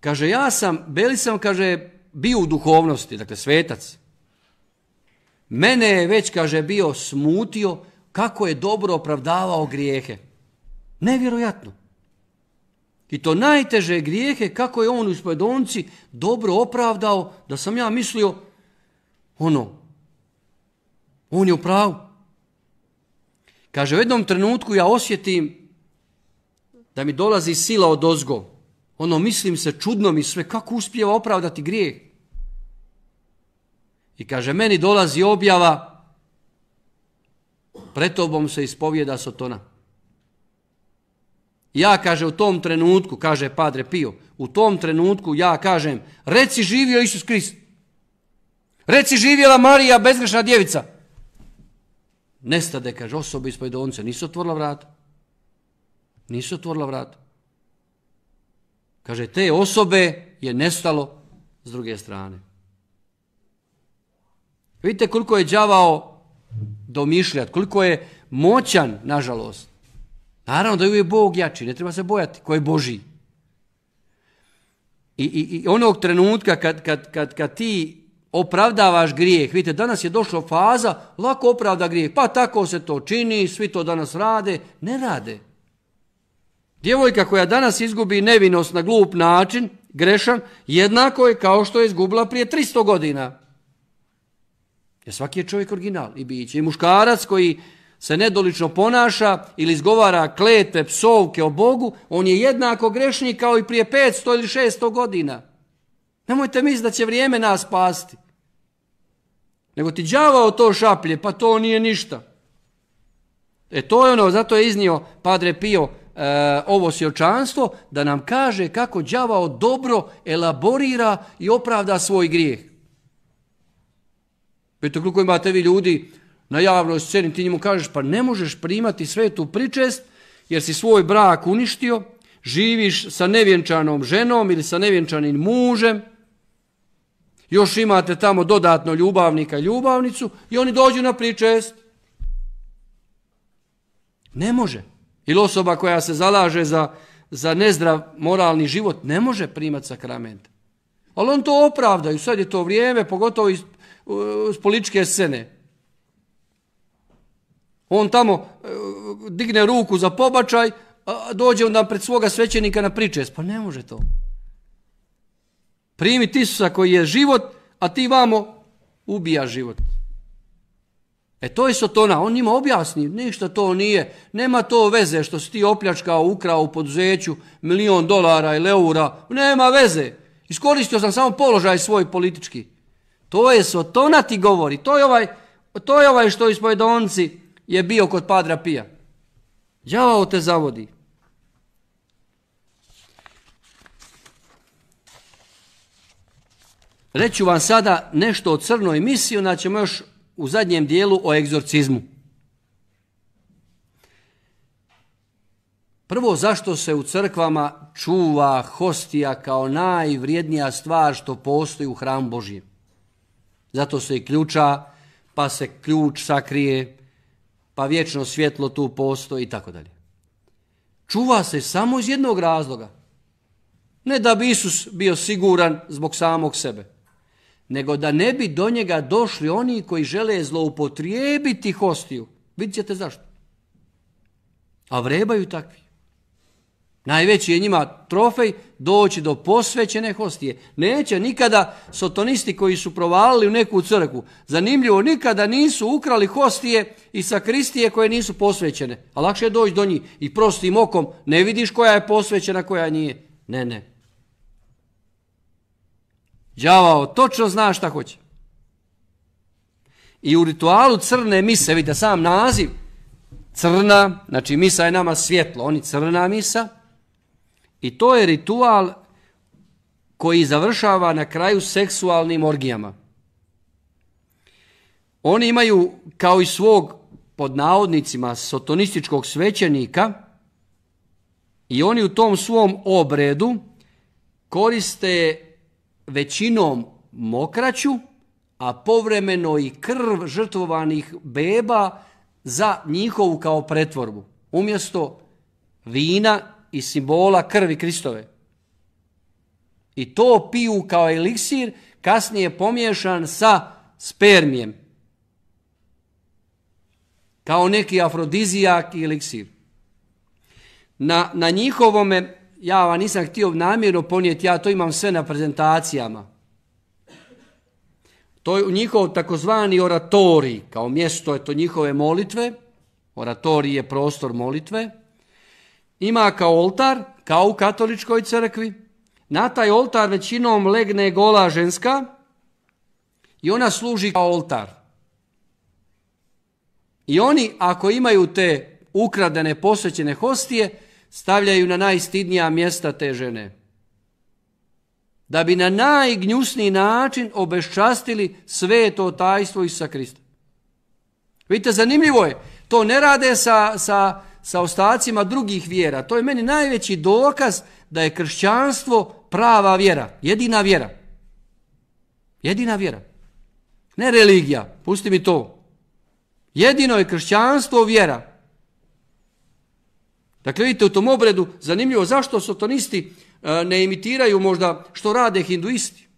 Kaže, ja sam, beli sam, kaže, bio u duhovnosti, dakle svetac. Mene je već, kaže, bio smutio kako je dobro opravdavao grijehe. Nevjerojatno. I to najteže grijehe, kako je on u ispovedonci dobro opravdao, da sam ja mislio, ono, on je u pravu. Kaže, u jednom trenutku ja osjetim da mi dolazi sila od ozgo. Ono, mislim se, čudno mi sve, kako uspijeva opravdati grijeh. I kaže, meni dolazi objava, pred tobom se ispovjeda Sotona. Ja, kaže, u tom trenutku, kaže Padre Pio, u tom trenutku ja kažem, reci živio Isus Krist. Reci živjela Marija, bezgrešna djevica. Nestade, kaže, osobe ispod donce, nisu otvorila vrata. Nisu otvorila vrata. Kaže, te osobe je nestalo s druge strane. Vidite koliko je đavao domišljati, koliko je moćan, nažalost. Naravno da je Bog jači, ne treba se bojati, ko je Boži. I, i, i onog trenutka kad, kad, kad, kad ti opravdavaš grijeh, vidite, danas je došla faza, lako opravda grijeh, pa tako se to čini, svi to danas rade, ne rade. Djevojka koja danas izgubi nevinost na glup način, grešan, jednako je kao što je izgubila prije 300 godina. Jer svaki je čovjek original i biće. I muškarac koji se nedolično ponaša ili izgovara klete, psovke o Bogu, on je jednako grešnik kao i prije 500 ili 600 godina. Nemojte misliti da će vrijeme nas pasti. Nego ti đavao to šaplje, pa to nije ništa. E to je ono, zato je iznio Padre Pio e, ovo sjočanstvo, da nam kaže kako đavao dobro elaborira i opravda svoj grijeh. Vidite koliko imate vi ljudi na javnoj sceni, ti njemu kažeš pa ne možeš primati svetu pričest jer si svoj brak uništio, živiš sa nevjenčanom ženom ili sa nevjenčanim mužem, još imate tamo dodatno ljubavnika i ljubavnicu i oni dođu na pričest. Ne može. Ili osoba koja se zalaže za, za nezdrav moralni život ne može primati sakrament. Ali on to opravdaju, sad je to vrijeme, pogotovo iz, iz političke scene. On tamo e, digne ruku za pobačaj, a dođe onda pred svoga svećenika na pričest. Pa ne može to. Primi Isusa koji je život, a ti vamo ubija život. E to je Sotona, on njima objasni, ništa to nije, nema to veze što si ti opljačkao, ukrao u poduzeću milion dolara ili eura, nema veze. Iskoristio sam samo položaj svoj politički. To je Sotona ti govori, to je ovaj, to je ovaj što ispovedonci je bio kod Padra Pija. Đavao te zavodi. Reću vam sada nešto o crnoj misiji, onda ćemo još u zadnjem dijelu o egzorcizmu. Prvo, zašto se u crkvama čuva hostija kao najvrijednija stvar što postoji u hram Božjem? Zato se i ključa, pa se ključ sakrije, pa vječno svjetlo tu postoji i tako dalje. Čuva se samo iz jednog razloga. Ne da bi Isus bio siguran zbog samog sebe, nego da ne bi do njega došli oni koji žele zloupotrijebiti hostiju. Vidjet ćete zašto. A vrebaju takvi. Najveći je njima trofej doći do posvećene hostije. Neće nikada sotonisti koji su provalili u neku crkvu. Zanimljivo, nikada nisu ukrali hostije i sakristije koje nisu posvećene. A lakše je doći do njih i prostim okom ne vidiš koja je posvećena, koja nije. Ne, ne. Đavao točno zna šta hoće. I u ritualu crne mise, vidite sam naziv, crna, znači misa je nama svjetlo, oni crna misa, i to je ritual koji završava na kraju seksualnim orgijama. Oni imaju kao i svog pod navodnicima sotonističkog svećenika i oni u tom svom obredu koriste većinom mokraću, a povremeno i krv žrtvovanih beba za njihovu kao pretvorbu. Umjesto vina i simbola krvi Kristove. I to piju kao eliksir, kasnije pomiješan sa spermijem. Kao neki afrodizijak i eliksir. Na, na njihovome, ja vam nisam htio namjerno ponijeti, ja to imam sve na prezentacijama. To je njihov takozvani oratorij, kao mjesto je to njihove molitve. Oratorij je prostor molitve ima kao oltar, kao u katoličkoj crkvi. Na taj oltar većinom legne gola ženska i ona služi kao oltar. I oni, ako imaju te ukradene posvećene hostije, stavljaju na najstidnija mjesta te žene. Da bi na najgnjusniji način obeščastili sve to tajstvo Isusa Krista. Vidite, zanimljivo je. To ne rade sa, sa sa ostacima drugih vjera. To je meni najveći dokaz da je kršćanstvo prava vjera, jedina vjera. Jedina vjera. Ne religija, pusti mi to. Jedino je kršćanstvo vjera. Dakle, vidite u tom obredu, zanimljivo, zašto sotonisti e, ne imitiraju možda što rade hinduisti?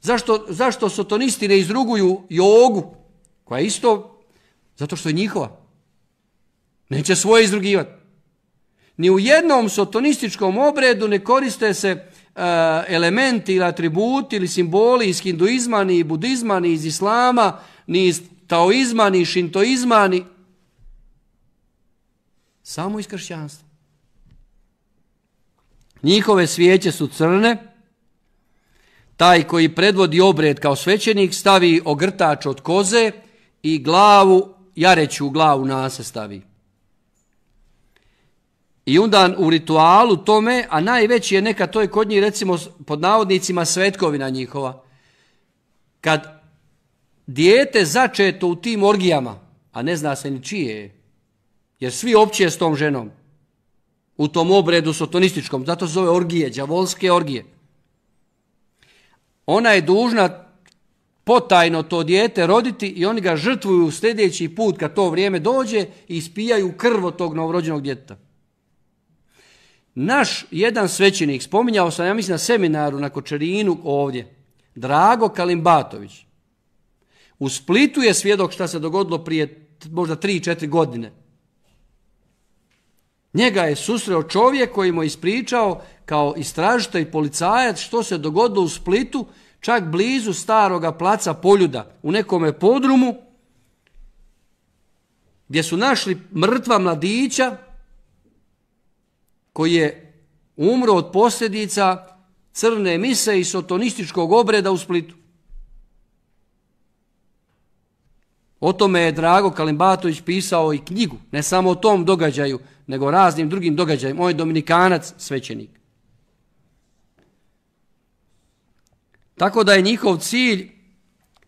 Zašto, zašto sotonisti ne izruguju jogu, koja je isto, zato što je njihova. Neće svoje izrugivati. Ni u jednom sotonističkom obredu ne koriste se e, elementi ili atributi ili simboli iz hinduizma, ni budizma, ni iz islama, ni iz taoizma, ni šintoizma, ni... Samo iz kršćanstva. Njihove svijeće su crne, taj koji predvodi obred kao svećenik stavi ogrtač od koze i glavu, jareću glavu nase stavi. I onda u ritualu tome, a najveći je neka, to je kod njih recimo pod navodnicima svetkovina njihova. Kad dijete začeto u tim orgijama, a ne zna se ni čije je, jer svi opće s tom ženom, u tom obredu sotonističkom, zato se zove orgije, đavolske orgije. Ona je dužna potajno to dijete roditi i oni ga žrtvuju sljedeći put kad to vrijeme dođe i ispijaju krvo tog novorođenog djeteta. Naš jedan svećenik, spominjao sam, ja mislim na seminaru na Kočerinu ovdje, Drago Kalimbatović, u Splitu je svjedok šta se dogodilo prije možda 3-4 godine. Njega je susreo čovjek koji mu je ispričao kao istražitelj policajac što se dogodilo u Splitu, čak blizu staroga placa Poljuda, u nekome podrumu, gdje su našli mrtva mladića koji je umro od posljedica crne mise i sotonističkog obreda u Splitu. O tome je Drago Kalimbatović pisao i knjigu, ne samo o tom događaju, nego raznim drugim događajima. On je dominikanac svećenik. Tako da je njihov cilj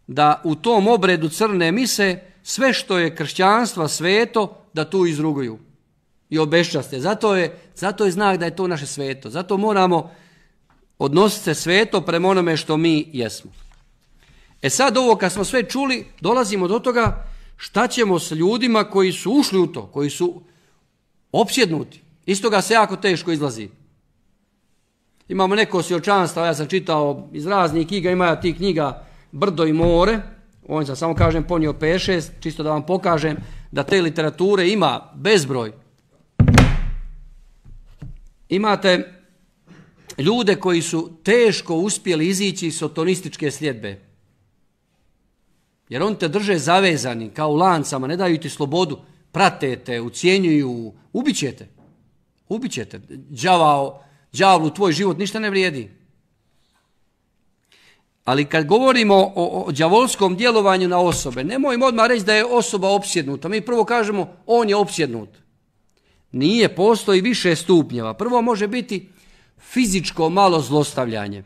da u tom obredu crne mise sve što je kršćanstva sveto da tu izruguju i obeščaste. Zato je, zato je znak da je to naše sveto. Zato moramo odnositi se sveto prema onome što mi jesmo. E sad ovo kad smo sve čuli, dolazimo do toga šta ćemo s ljudima koji su ušli u to, koji su opsjednuti. Iz toga se jako teško izlazi. Imamo neko svjedočanstvo, ja sam čitao iz raznih knjiga, ima tih knjiga Brdo i more, on sam samo kažem ponio 5-6, čisto da vam pokažem da te literature ima bezbroj. Imate ljude koji su teško uspjeli izići iz sotonističke sljedbe. Jer on te drže zavezani kao lancama, ne daju ti slobodu, prate te, ucijenjuju, ubićete. Ubićete. Đavao, đavlu tvoj život ništa ne vrijedi. Ali kad govorimo o, o đavolskom djelovanju na osobe, nemojmo odmah reći da je osoba opsjednuta. Mi prvo kažemo on je opsjednut. Nije, postoji više stupnjeva. Prvo može biti fizičko malo zlostavljanje.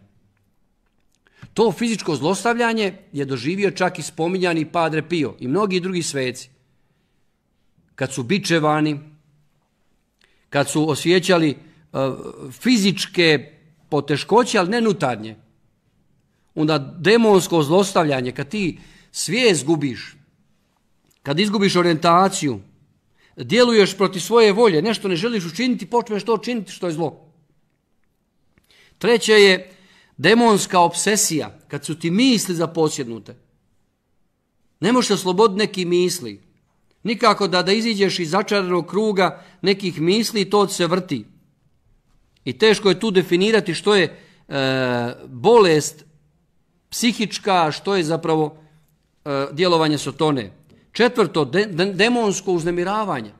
To fizičko zlostavljanje je doživio čak i spominjani Padre Pio i mnogi drugi sveci. Kad su bičevani, kad su osjećali uh, fizičke poteškoće, ali ne nutarnje. Onda demonsko zlostavljanje, kad ti svijest gubiš, kad izgubiš orijentaciju, djeluješ protiv svoje volje, nešto ne želiš učiniti, počneš to učiniti što je zlo. Treće je demonska obsesija, kad su ti misli zaposjednute. Ne možeš osloboditi neki misli. Nikako da, da iziđeš iz začaranog kruga nekih misli to se vrti. I teško je tu definirati što je e, bolest psihička, što je zapravo e, djelovanje sotone. Četvrto, de, de, demonsko uznemiravanje.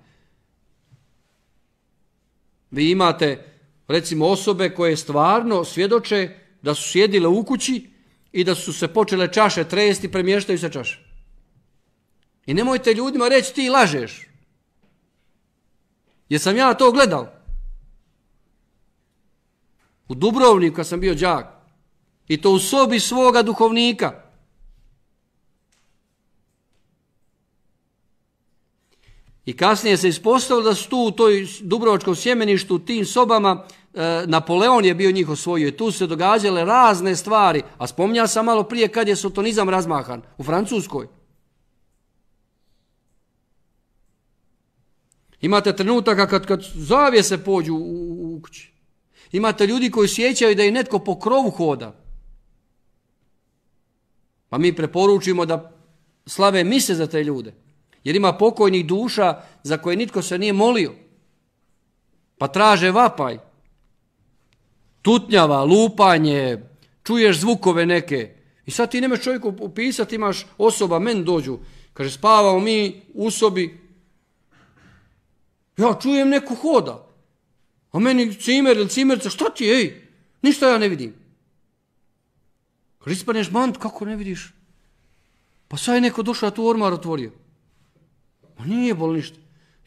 Vi imate recimo osobe koje stvarno svjedoče da su sjedile u kući i da su se počele čaše tresti, premještaju se čaše. I nemojte ljudima reći ti lažeš. Jer sam ja to gledao. U Dubrovniku kad sam bio đak. I to u sobi svoga duhovnika. I kasnije se ispostavilo da su tu u toj Dubrovačkom sjemeništu, u tim sobama, e, Napoleon je bio njih osvojio i tu se događale razne stvari. A spominjao sam malo prije kad je sotonizam razmahan u Francuskoj. Imate trenutaka kad, kad zavije se pođu u, u kući. Imate ljudi koji sjećaju da je netko po krovu hoda. Pa mi preporučimo da slave mise za te ljude. Jer ima pokojnih duša za koje nitko se nije molio. Pa traže vapaj. Tutnjava, lupanje, čuješ zvukove neke. I sad ti nemaš čovjeku upisati, imaš osoba, men dođu. Kaže, spavamo mi u sobi. Ja čujem neku hoda. A meni cimer ili cimerca, šta ti, ej? Ništa ja ne vidim. Kaže, ispaneš mant, kako ne vidiš? Pa sad je neko došao, tu ormar otvorio. Ma nije bol ništa.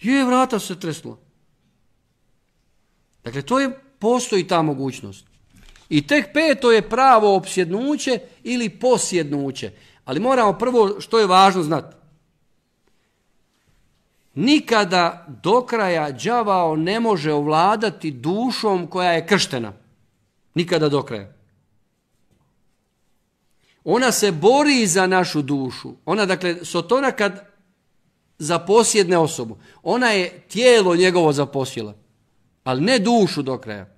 Je, vrata se tresla. Dakle, to je, postoji ta mogućnost. I tek peto je pravo opsjednuće ili posjednuće. Ali moramo prvo, što je važno znati. Nikada do kraja đavao ne može ovladati dušom koja je krštena. Nikada do kraja. Ona se bori za našu dušu. Ona, dakle, Sotona kad zaposjedne osobu. Ona je tijelo njegovo zaposjela, ali ne dušu do kraja.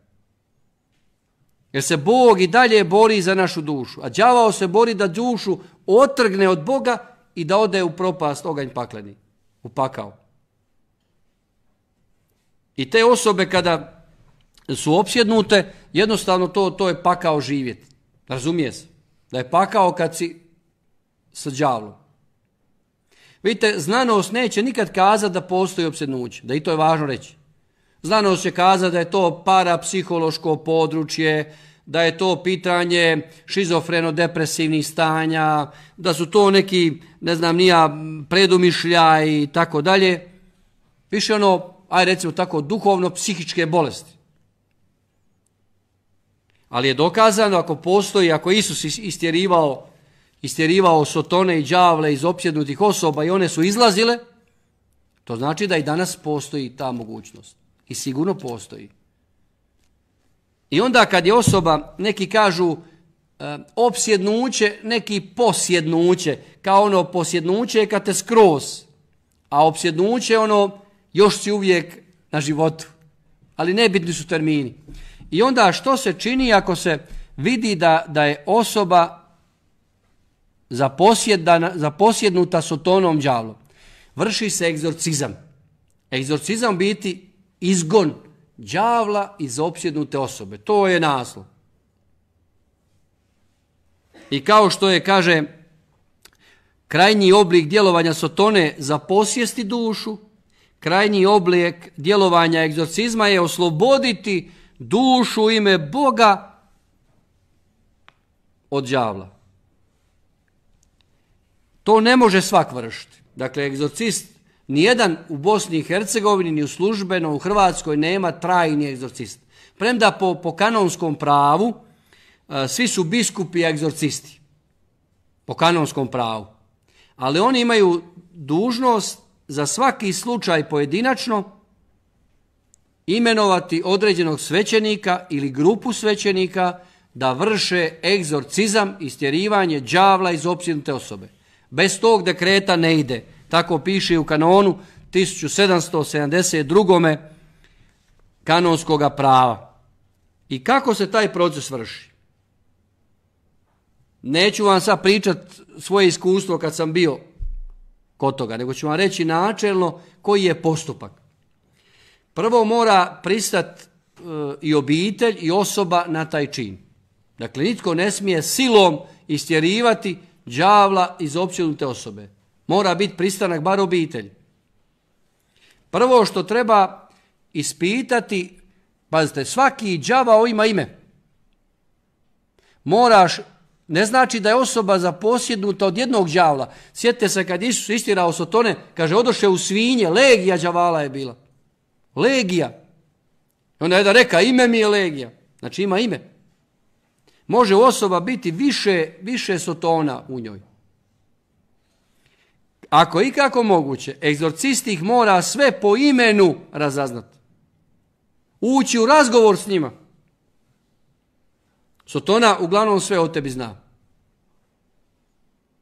Jer se Bog i dalje bori za našu dušu. A đavao se bori da dušu otrgne od Boga i da ode u propast oganj pakleni. U pakao. I te osobe kada su opsjednute, jednostavno to, to je pakao živjeti. Razumije se? Da je pakao kad si sa đavlom. Vidite, znanost neće nikad kazati da postoji opsednuće, da i to je važno reći. Znanost će kazati da je to parapsihološko područje, da je to pitanje šizofreno-depresivnih stanja, da su to neki, ne znam, nija predumišlja i tako dalje. Više ono, aj recimo tako, duhovno-psihičke bolesti. Ali je dokazano ako postoji, ako Isus istjerivao istjerivao sotone i đavle iz opsjednutih osoba i one su izlazile, to znači da i danas postoji ta mogućnost. I sigurno postoji. I onda kad je osoba, neki kažu e, opsjednuće, neki posjednuće, kao ono posjednuće kad te skroz, a opsjednuće ono još si uvijek na životu. Ali nebitni su termini. I onda što se čini ako se vidi da je osoba zaposjednuta sotonom đavlom. Vrši se egzorcizam. Egzorcizam biti izgon đavla iz opsjednute osobe. To je naslov. I kao što je, kaže, krajnji oblik djelovanja Sotone za posjesti dušu, krajnji oblik djelovanja egzorcizma je osloboditi dušu ime Boga od đavla. To ne može svak vršiti. Dakle, egzorcist, nijedan u Bosni i Hercegovini, ni u službeno, u Hrvatskoj nema trajni egzorcist. Premda po, po kanonskom pravu svi su biskupi egzorcisti. Po kanonskom pravu. Ali oni imaju dužnost za svaki slučaj pojedinačno imenovati određenog svećenika ili grupu svećenika da vrše egzorcizam, istjerivanje đavla iz opsjednute osobe. Bez tog dekreta ne ide. Tako piše u kanonu 1772. kanonskog prava. I kako se taj proces vrši? Neću vam sad pričat svoje iskustvo kad sam bio kod toga, nego ću vam reći načelno koji je postupak. Prvo mora pristat e, i obitelj i osoba na taj čin. Dakle, nitko ne smije silom istjerivati đavla iz općenute osobe. Mora biti pristanak bar obitelj. Prvo što treba ispitati, pazite, svaki đavao ima ime. Moraš, ne znači da je osoba zaposjednuta od jednog đavla. Sjetite se kad Isus istirao Sotone, kaže, odoše u svinje, legija đavala je bila. Legija. Onda je da reka, ime mi je legija. Znači ima ime može osoba biti više, više sotona u njoj. Ako je ikako moguće, egzorcist ih mora sve po imenu razaznati. Ući u razgovor s njima. Sotona uglavnom sve o tebi zna.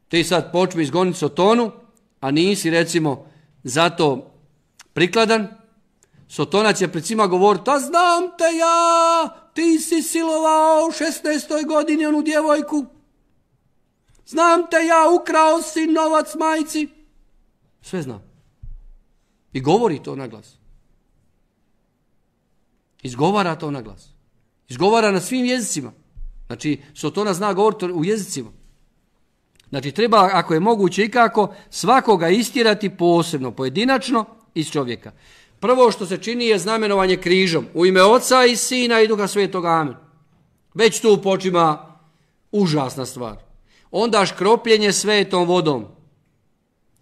Ti sad počmi izgoniti Sotonu, a nisi recimo zato prikladan, Sotona će pred svima govoriti, a znam te ja, ti si silovao u 16. godini onu djevojku. Znam te ja, ukrao si novac majci. Sve znam. I govori to na glas. Izgovara to na glas. Izgovara na svim jezicima. Znači, Sotona zna govoriti u jezicima. Znači, treba, ako je moguće i kako, svakoga istirati posebno, pojedinačno iz čovjeka. Prvo što se čini je znamenovanje križom. U ime Oca i Sina i Duha Svetoga. Amen. Već tu počima užasna stvar. Onda škropljenje svetom vodom.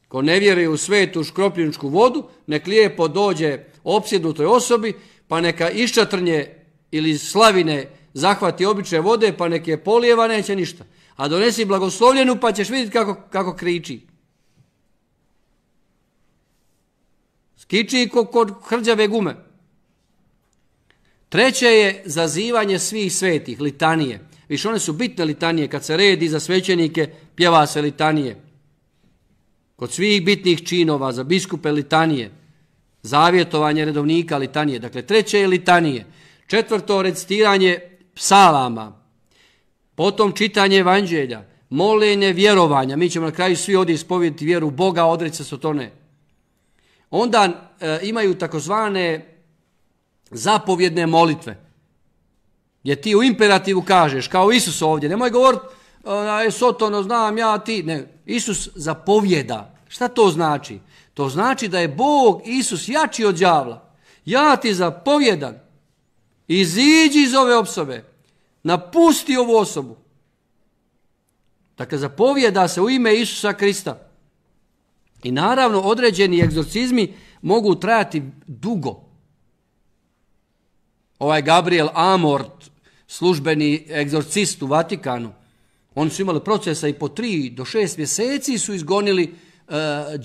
Ko ne vjeruje u svetu škropljeničku vodu, nek lijepo dođe opsjednutoj osobi, pa neka iščatrnje ili slavine zahvati obične vode, pa nek je polijeva, neće ništa. A donesi blagoslovljenu, pa ćeš vidjeti kako, kako kriči. Skiči kod hrđave gume. Treće je zazivanje svih svetih, litanije. Više one su bitne litanije, kad se redi za svećenike, pjeva se litanije. Kod svih bitnih činova, za biskupe litanije, zavjetovanje redovnika litanije. Dakle, treće je litanije. Četvrto, recitiranje psalama. Potom čitanje evanđelja, molenje vjerovanja. Mi ćemo na kraju svi ovdje ispovjediti vjeru Boga, odreći se tone onda e, imaju takozvane zapovjedne molitve. Gdje ti u imperativu kažeš, kao Isus ovdje, nemoj govoriti, je sotono, znam ja, ti. Ne, Isus zapovjeda. Šta to znači? To znači da je Bog, Isus, jači od đavla. Ja ti zapovjedan. Iziđi iz ove osobe. Napusti ovu osobu. Dakle, zapovjeda se u ime Isusa Krista. I naravno određeni egzorcizmi mogu trajati dugo. Ovaj Gabriel Amort, službeni egzorcist u Vatikanu, oni su imali procesa i po tri do šest mjeseci su izgonili e,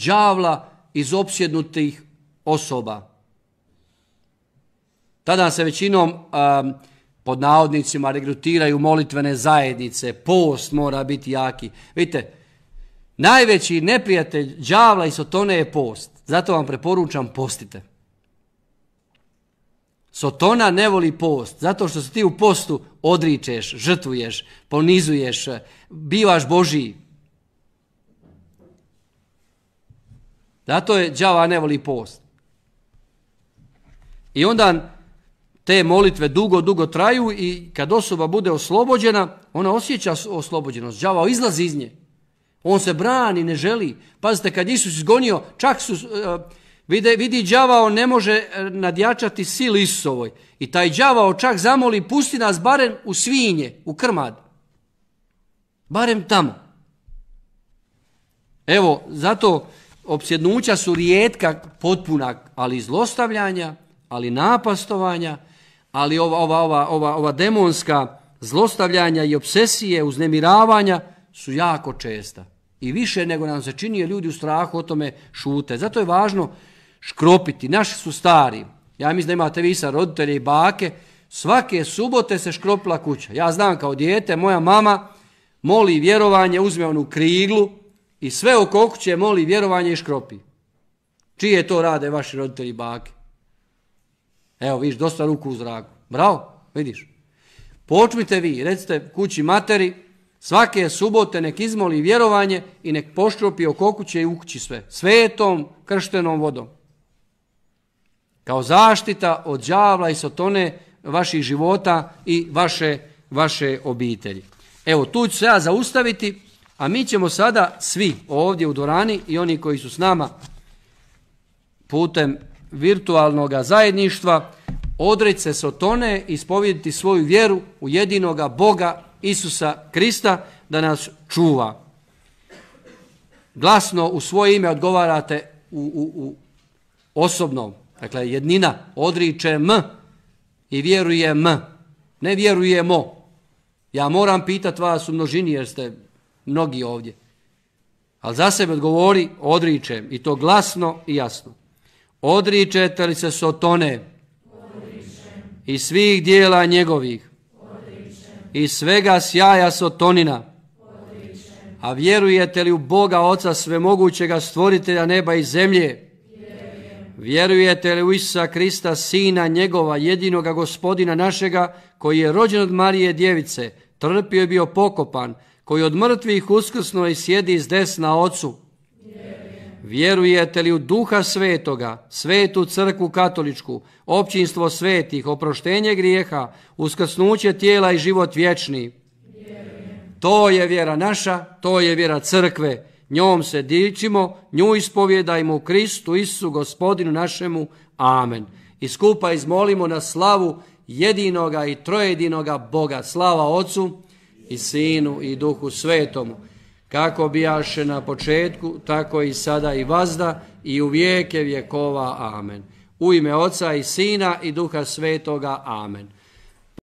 đavla iz opsjednutih osoba. Tada se većinom pod navodnicima regrutiraju molitvene zajednice, post mora biti jaki. Vidite, Najveći neprijatelj đavla i sotone je post. Zato vam preporučam postite. Sotona ne voli post, zato što se ti u postu odričeš, žrtvuješ, ponizuješ, bivaš Božiji. Zato je đava ne voli post. I onda te molitve dugo, dugo traju i kad osoba bude oslobođena, ona osjeća oslobođenost. Đavao izlazi iz nje. On se brani, ne želi. Pazite, kad Isus izgonio, čak su, uh, vide, vidi đavao ne može e, nadjačati sil Isusovoj. I taj đavao čak zamoli, pusti nas barem u svinje, u krmad. Barem tamo. Evo, zato opsjednuća su rijetka, potpuna, ali zlostavljanja, ali napastovanja, ali ova, ova, ova, ova demonska zlostavljanja i obsesije, uznemiravanja su jako česta. I više nego nam se čini, ljudi u strahu o tome šute. Zato je važno škropiti. Naši su stari. Ja mislim da imate vi sa roditelje i bake. Svake subote se škropila kuća. Ja znam kao dijete, moja mama moli vjerovanje, uzme onu kriglu i sve oko kuće moli vjerovanje i škropi. Čije to rade vaši roditelji i bake? Evo, vidiš, dosta ruku u zraku. Bravo, vidiš. Počmite vi, recite kući materi, svake subote nek izmoli vjerovanje i nek poštropi oko kuće i u kući sve. Svetom, krštenom vodom. Kao zaštita od đavla i sotone vaših života i vaše, vaše obitelji. Evo, tu ću se ja zaustaviti, a mi ćemo sada svi ovdje u Dorani i oni koji su s nama putem virtualnog zajedništva odreći se sotone i ispovjediti svoju vjeru u jedinoga Boga Isusa Krista da nas čuva. Glasno u svoje ime odgovarate u, u, u osobnom, dakle jednina, odriče M i vjeruje M, ne vjerujemo. Ja moram pitat vas u množini jer ste mnogi ovdje. Ali za sebe odgovori odričem i to glasno i jasno. Odričete li se Sotone Odričem. i svih dijela njegovih Odričem. I svega sjaja Sotonina? A vjerujete li u Boga Oca svemogućega stvoritelja neba i zemlje? Vjerujem. Vjerujete li u Isusa Krista, Sina njegova, jedinoga gospodina našega, koji je rođen od Marije Djevice, trpio je bio pokopan, koji od mrtvih uskrsno i sjedi iz desna Ocu? Vjerujete li u duha svetoga, svetu crkvu katoličku, općinstvo svetih, oproštenje grijeha, uskrsnuće tijela i život vječni? To je vjera naša, to je vjera crkve. Njom se dičimo, nju ispovjedajmo Kristu, Isu, gospodinu našemu. Amen. I skupa izmolimo na slavu jedinoga i trojedinoga Boga. Slava Otcu i Sinu i Duhu Svetomu kako bijaše na početku, tako i sada i vazda i u vijeke vjekova. Amen. U ime Oca i Sina i Duha Svetoga. Amen.